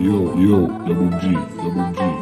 yo, yo, double G, double G.